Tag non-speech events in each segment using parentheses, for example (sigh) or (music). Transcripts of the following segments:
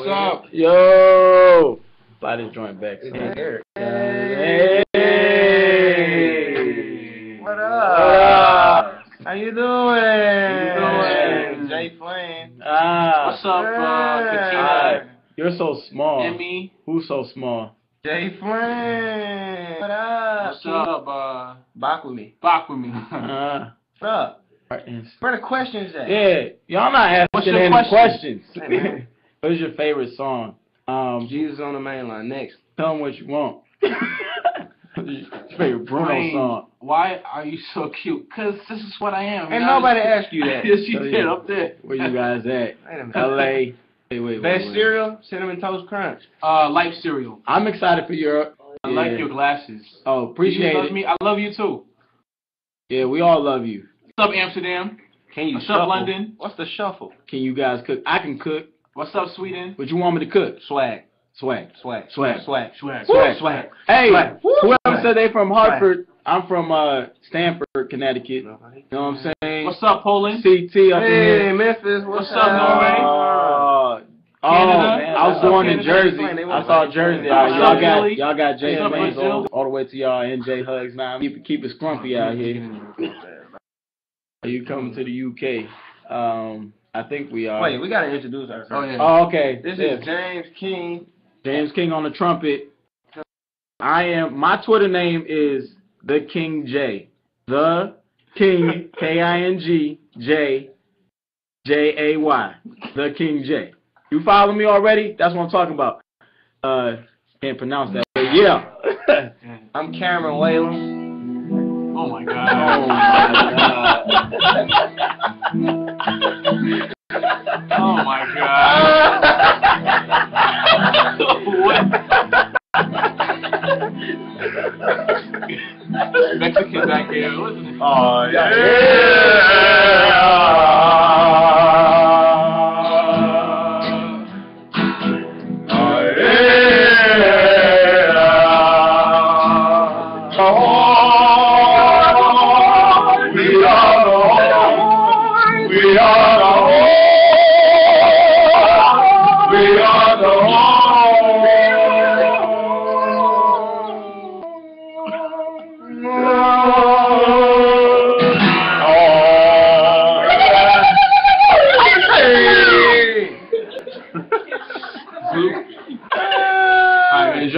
What's up? Yo. Fly this joint back. Hey. Hey. What What up? up? How you doing? How you doing? Jay Flynn. Ah. What's up, uh, Yeah. Katina? You're so small. Emmy? Who's so small? Jay Flynn. What up? What's up, uh, Back with me. back with (laughs) me? Uh, What up? yeah. Where the questions at? Y'all not asking any question? questions. Hey. What's your favorite song? Um, Jesus on the main line. Next. tell them what you want. Favorite Bruno Dwayne, song? Why are you so cute? Cause this is what I am. And guys. nobody asked you that. (laughs) yes, you Tell did you. up there. Where you guys at? (laughs) Wait. L.A. Wait, wait, wait. Best wait. cereal, cinnamon toast crunch. Uh, life cereal. I'm excited for your. I yeah. like your glasses. Oh, appreciate you love it. me. I love you too. Yeah, we all love you. What's up, Amsterdam? Can you What's shuffle? up, London? What's the shuffle? Can you guys cook? I can cook. What's up, Sweden? What you want me to cook? Swag. Swag, swag, swag, swag, swag, swag, swag. Hey, whoever said they from Hartford, I'm from uh, Stamford, Connecticut. You know what I'm saying? What's up, Poland? CT up hey. Memphis. What's, what's up, Norway? Uh, Oh, man, I was born in Jersey. I saw Jersey. Y'all, got y'all got Jay Hugs all, all the way to y'all NJ Hugs. Now keep, keep it scrumpy out here. you coming to the UK? Um, I think we are. Wait, we gotta introduce ourselves. Oh yeah. Oh, okay. This Yeah. is James King. James King on the trumpet. I am. My Twitter name is the King J. The King K I N G J J A Y. The King J. You follow me already? That's what I'm talking about. Uh, can't pronounce that. But yeah. Yeah. (laughs) I'm Kameron Whalum. Oh my oh god.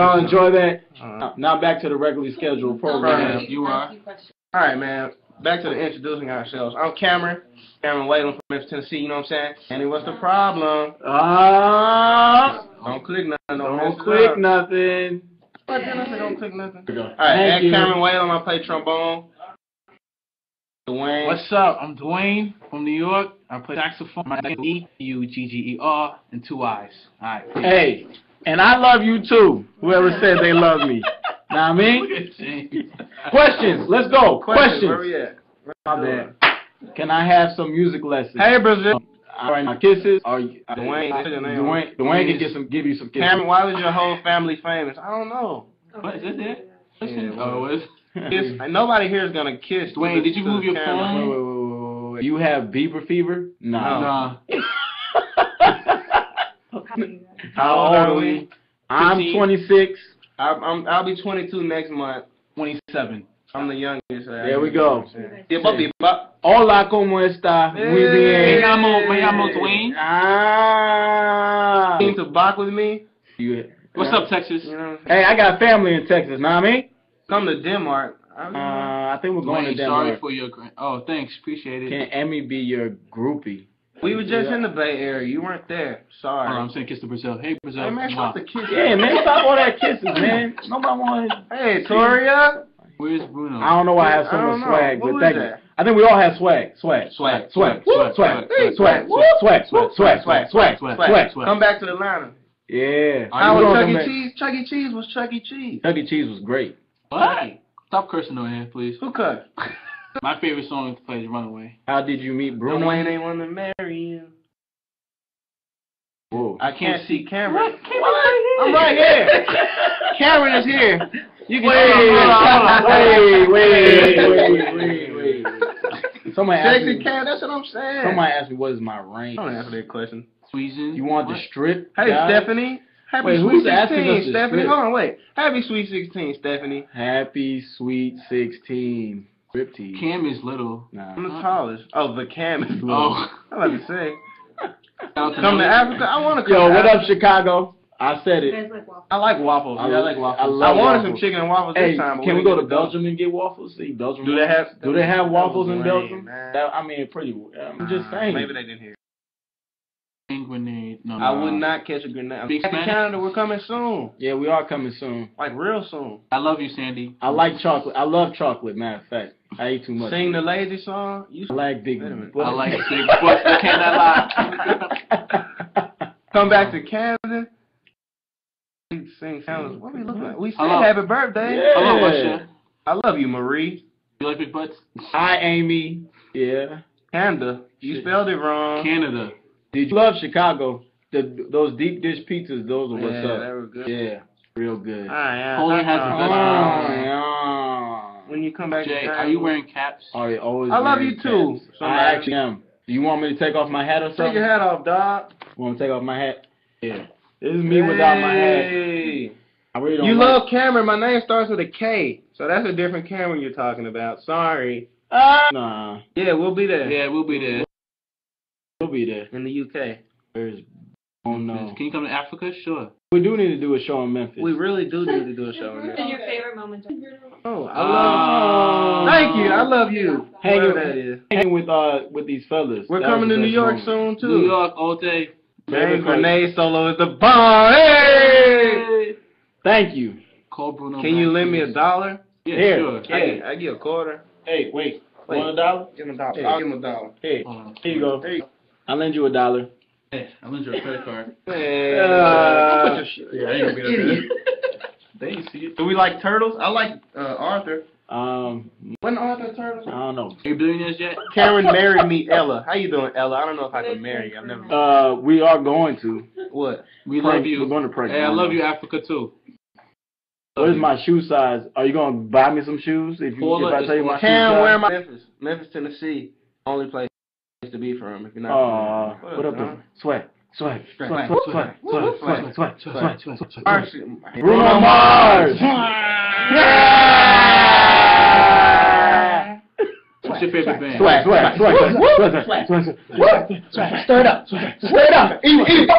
Y'all enjoy that? Uh, Now back to the regularly scheduled program. Right. You are. all right, man. Back to the introducing ourselves. I'm Kameron. Kameron Whalum from Memphis, Tennessee. You know what I'm saying? And what's the problem? Ah, Don't click nothing. Don't, don't click up. nothing. What did I? Don't click nothing. All All right, Thank at you. Kameron Whalum, I play trombone. Dwayne. What's up? I'm Dwayne from New York. I play saxophone. My name is E U G G E R and two eyes. All right. Hey, and I love you too. Whoever said they love me. (laughs) Now I mean, Look at James. questions. Let's go. Questions. Where we at? My bad. Can I have some music lessons? Hey, Brazil. All right, my kisses. Are you, uh, Dwayne, say. Dwayne, Dwayne can get some, give you some kisses. Kameron, why was your whole family famous? I don't know. What is this it? Yeah, oh, it was. Kiss, (laughs) nobody here is gonna kiss. Dwayne, did you move your camera. phone? Wait, wait, wait, wait, wait. You have Bieber fever? No. Nah. (laughs) How old are we? I'm 26. I'm, I'm, I'll be 22 next month. 27. I'm the youngest. so There we go. Yeah, papi, pa- Hola, ¿cómo está? Muy Hey. Me bien. llamo, me llamo Dwayne. Ah. Came to Bach with me. You- What's up, Texas? You know what I'm saying? Hey, I got family in Texas, know what I mean? Come to Denmark. I Uh, I think we're going Dwayne, to sorry for your. gra- Oh, thanks. Appreciate it. Can Emmy be your groupie? We were just in the Bay Area. You weren't there. Sorry. Oh, I'm saying kiss to Brazil. Hey, Brazil. hey, man, Wow. stop the kiss. Yeah, man, stop all that kisses, man. Nobody want. Hey, Toria. Where's Bruno? I don't know why I have so much swag, What but thank that? you. I think we all have swag, swag, Swag, swag, swag, swag, swag, swag, swag, swag, swag, swag, swag, swag, swag, swag, swag. swag. Come back to Atlanta. Yeah. How was know Chuck E. Cheese? Chuck E. Cheese was Chuck E. Cheese. Chuck E. Cheese was great. What? Stop cursing over here, please. Who cut? My favorite song to play is Runaway. How did you meet Bruno Bruno? Wayne ain't want to marry you. Whoa. I can't see Kameron. What? I'm right here. Kameron is here. You can Wait, see him. wait, wait, wait, wait, wait. Somebody asked me. Cam, that's what I'm saying. Somebody asked me what is my range. Don't answer that question. Squeezing. You want the strip? Hey, guys? Stephanie. Happy Wait, sweet who's asking us 16, Stephanie. strip? Hold on, wait. Happy sweet 16, Stephanie. Happy sweet sixteen. Rip tease. Cam is little. Nah. I'm the tallest. Oh, the cam is little. Oh. I'm about to say. Come to them. Africa. I want to come Yo, to what Africa. up, Chicago? I said it. like? I like waffles. I yeah, I like waffles. I I, wanted waffles. some chicken and waffles Hey, this time. but can we didn't go to Belgium and get waffles? See, Belgium. Do they have- Do they have waffles in Belgium? man. That, I mean, pretty. I'm just saying. Maybe they didn't hear. Grenade. No, I no. would not catch a grenade. Big Back? Canada, we're coming soon. Yeah, we are coming soon. Like real soon. I love you, Sandy. I like chocolate. I love chocolate. Matter of fact, I eat too much. Sing the lazy song. You I like big. Wait a I like (laughs) big butts. I cannot lie. come back to Canada. We Sing sounds. What are we looking at? We said Hello. happy birthday. Yeah. Hello, Russia. I love you, Marie. You like big butts? Hi, Amy. Yeah. Canada. You Shit. spelled it wrong. Canada. Did you love Chicago? The those deep dish pizzas. Those are what's yeah, up. they were good. Yeah, real good. Ah, yeah. Poland has the best Oh, fries. yeah. When you come back Jay, are you wearing caps? Are you always I love wearing you too. caps? I actually am. Do you want me to take off my hat or something? Take your hat off, dog. Want to take off my hat? Yeah. This is me without my hat. I really don't You like- love Cameron. My name starts with a K. So that's a different Cameron you're talking about. Sorry. Ah, nah. Yeah, we'll be there. Yeah, we'll be there. We'll be there. In the UK. Where's Oh no. Can you come to Africa? Sure. We do need to do a show in Memphis. We really do need to do a show in And there. your favorite moment? Oh, I Oh. love Thank you. I love you. Hang Whoever it- that is. Hang with uh with these fellas. We're That coming to New York moment. soon, too. New. York all day. James Grenade solo is the bomb. Hey! Thank you. Call Bruno. Can you lend me a dollar? Yeah, Here. sure. I give, I give a quarter. Hey, wait. Wait. Want a dollar? Give him a dollar. Hey. I'll give him a dollar. Hey, Hold here you go. There you go. I'll lend you a dollar. Hey, I lent you a credit card. (laughs) Yeah. Uh, Put your shit. Yeah, I ain't gonna be there. (laughs) Idiot. They see it. Do we like turtles? I like uh, Arthur. Um, Wasn't Arthur a turtle? I don't know. Are you billionaires yet? Karen married me Ella. How you doing, Ella? I don't know if I can marry you. I've never. Uh, we are going to. What? We Prank- love you. We're going to prank. Hey, I love you, Africa too. What is my shoe size? Are you gonna buy me some shoes if you Paula if I tell you my shoe Can size? wear my Memphis, Memphis, Tennessee. Only place to be from. If you're not. Aw, from what up, John? though? Sweat, sweat, sweat, Sweat, sweat, sweat, sweat, sweat, sweat, sweat, sweat, sweat, sweat, sweat. Archie- Bruno Mars. What's your favorite band? Swag, swag, swag, swag, swag, swag, swag, swag. Stir it up, stir it up. Eat, eat.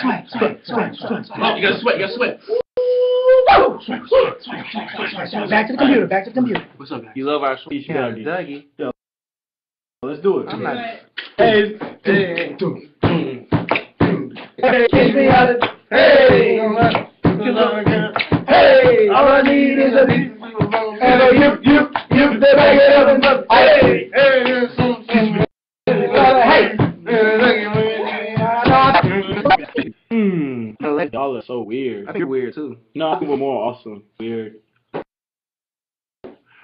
Swag, swag, swag, swag, Oh, you gotta sweat. You gotta sweat. Back to the computer. Back to the computer. What's up, guys? You love our sweet Yeah, Dougie. Let's do it. I'm not. Hey, Hey, hey, kiss me out of. Hey, hey, all I need is a beat. And a yip, yip, yip, then I get up and go. Hey, hey, Hmm. Y'all are so weird. I think weird too. No, I think we're more awesome. Weird.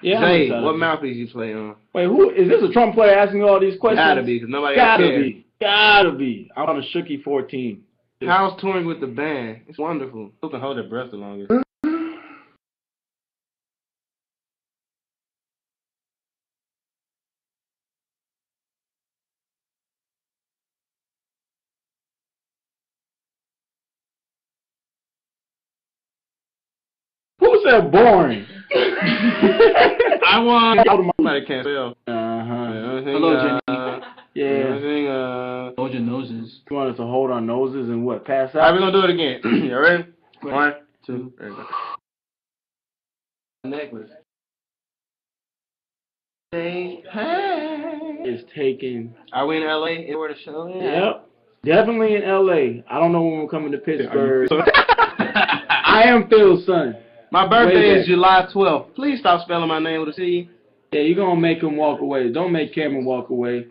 Yeah. I'm Jay, excited. what mouthpiece you play on? Wait, who is this? A Trump player asking me all these questions? Gotta be, because nobody Gotta cares. be. Gotta be. I'm on a Schilke 14. How's touring with the band? It's wonderful. Who can hold their breath the longest? Who said boring? (laughs) I want. Somebody can't spell. Uh-huh. Hello, Jenny. Uh, Yeah. everything, uh, Hold your noses. You want us to hold our noses and what? Pass all right, out? we're gonna do it again. (clears throat) you ready? Ready. One, two, there you go. Necklace. Say hey. Is taken. Are we in LA? Is where the show is? Yep. Definitely in L.A. I don't know when we're coming to Pittsburgh. (laughs) I am Phil's son. My birthday is July 12th. Please stop spelling my name with a C. Yeah, you're gonna make him walk away. Don't make Kameron walk away.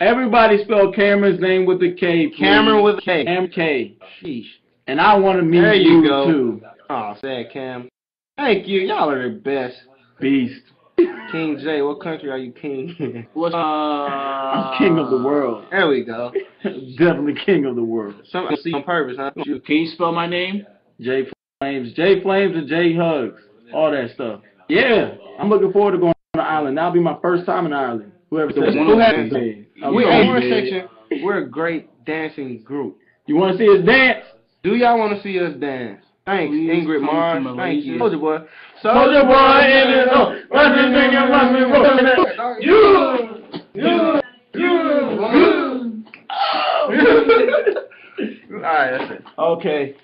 Everybody spell Kameron's name with a K. please. Kameron with a K. M K. Sheesh. And I want to meet There you you go. too, Oh, sad Cam. Thank you. Y'all are the best. Beast. King J, what country are you king? (laughs) What's uh? I'm king of the world. there we go. (laughs) Definitely king of the world. Some see on purpose, huh? Can you spell my name? J Flames, J Flames, and J Hugs, all that stuff. Yeah, I'm looking forward to going to Ireland. That'll be my first time in Ireland. Whoever The said one who that. Uh, we I'm horror sorry. section. We're a great dancing group. You want to see us dance? Do y'all want to see us dance? Thanks, Please Ingrid come Mars. Thank you. Soldier boy. Soldier boy in his own. Watch this nigga, watch me roll. You, you, you, you. (laughs) Alright, that's it. Okay.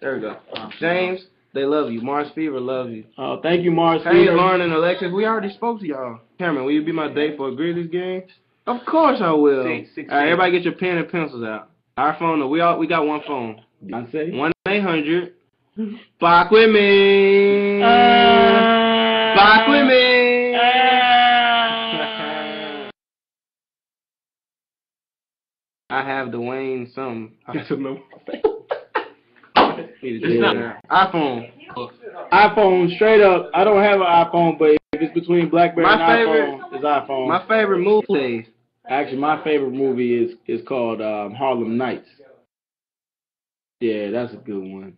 There we go. Uh, James, they love you. Mars Fever love you. Oh, thank you, Mars. Hey, Lauren and Alexis, we already spoke to y'all. Kameron, will you be my date for a Grizzlies game? Of course I will. Date 16. Alright, everybody get your pen and pencils out. Our phone, we all we got one phone. I say. One eight hundred. Fuck with me. Uh, Fuck with me. Uh. (laughs) I have Dwayne some. That's a no. (laughs) Not- iPhone. iPhone, straight up. I don't have an iPhone, but if it's between BlackBerry My and favorite- iPhone, it's iPhone. My favorite movie. Actually, my favorite movie is is called um, Harlem Nights. Yeah, that's a good one.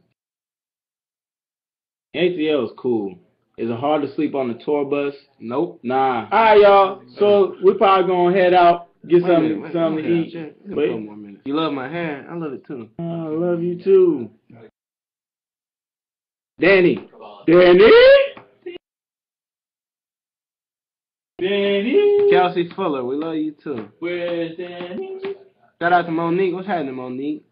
ATL is cool. Is it hard to sleep on the tour bus? Nope. Nah. All right, y'all. So we're probably gonna head out, get something, minute, something to eat. Wait. couple more minutes. You love my hair. I love it too. I love you too, Danny. Danny. Danny. Kelsey Fuller, we love you too. Where's Danny? Shout out to Monique. What's happening, Monique?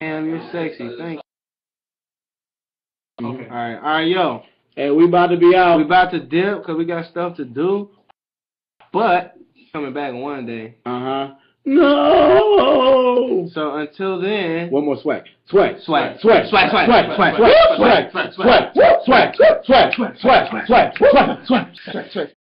Damn, you're sexy. Thank you. Okay. All right, all right, yo. Hey, we about to be out. We about to dip because we got stuff to do. But coming back one day. Uh huh. No. So until then, One more swag. Swag. Swag. Swag. Swag, swag, Swag. swag, Swag. swag, Swag. Swag. Swag. Swag. Swag. Swag. Swag. Swag. Swag. Swag. swag, swag.